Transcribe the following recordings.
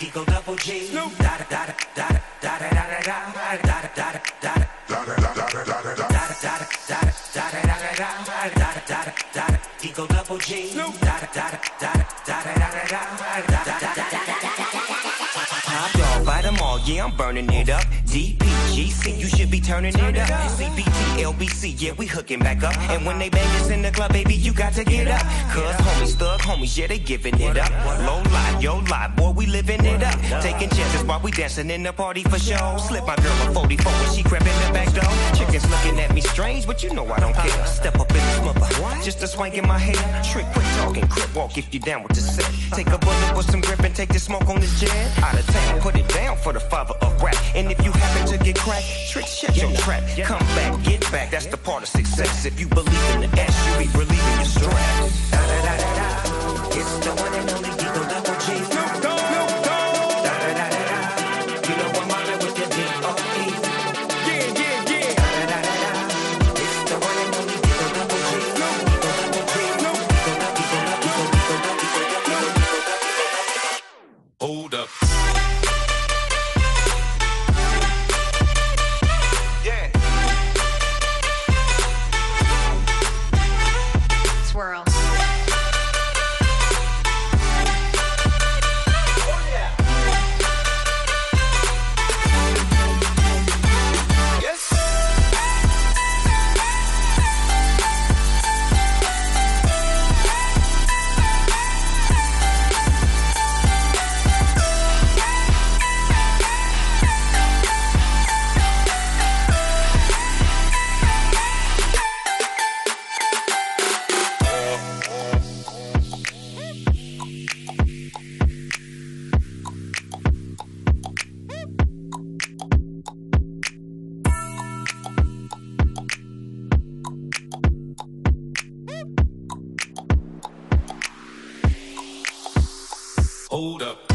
Eagle double G. Snoop. Eagle double G. Snoop. Top dog, bite them all, yeah, I'm burning it up. DPGC, you should be turning it up. CBT, LBC, yeah, we hooking back up. And when they bang us in the club, baby, you got to get up. Cause homies, thug homies, yeah, they giving it up. Low lie, yo lie, boy, we living it up. Taking chances while we dancing in the party for show. Slip my girl a 44 when she crept in the back door. Chickens looking at me strange, but you know I don't care. Step up in the mother, just a swank in my hair. Trick, quick talking, crip walk if you down with the set. Take a bullet with some grip and take the smoke on this jet. Out of town, put it down for the father of rap. And if you happen to get cracked, trick, shut your trap. Come back, get back, that's the part of success. If you believe in the S, you be relieving your stress. Da, da, da, da, da. It's the one and only Hold up.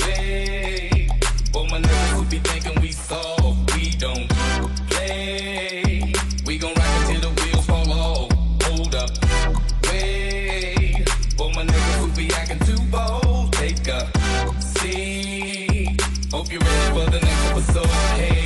Hey, all my niggas who be thinking we soft, we don't play. We gon' rock until the wheels fall off. Hold up. Wait, all my niggas who be acting too bold, take a seat. Hope you're ready for the next episode. Hey,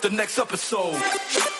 the next episode.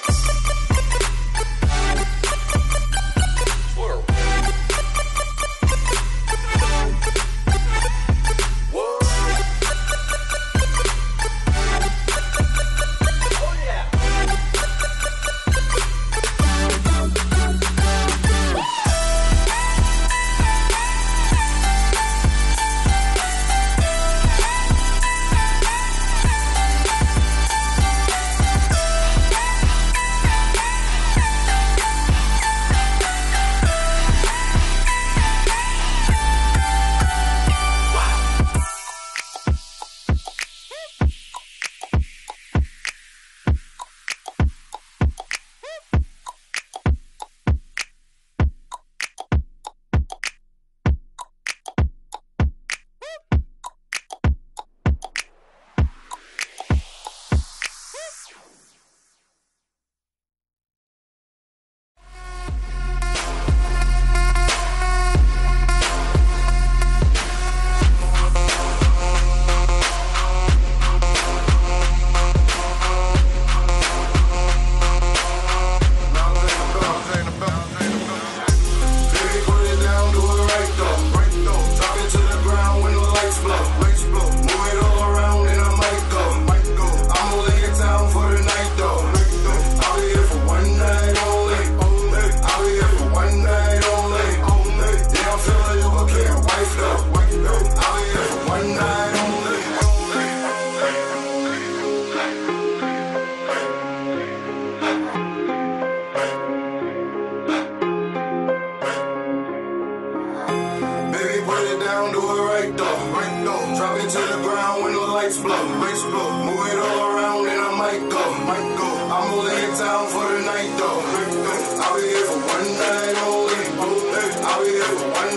Explode, explode. Move it all around and I might go, might go. I'm only in town for the night though. I'll be here for one night only. I'll be here for one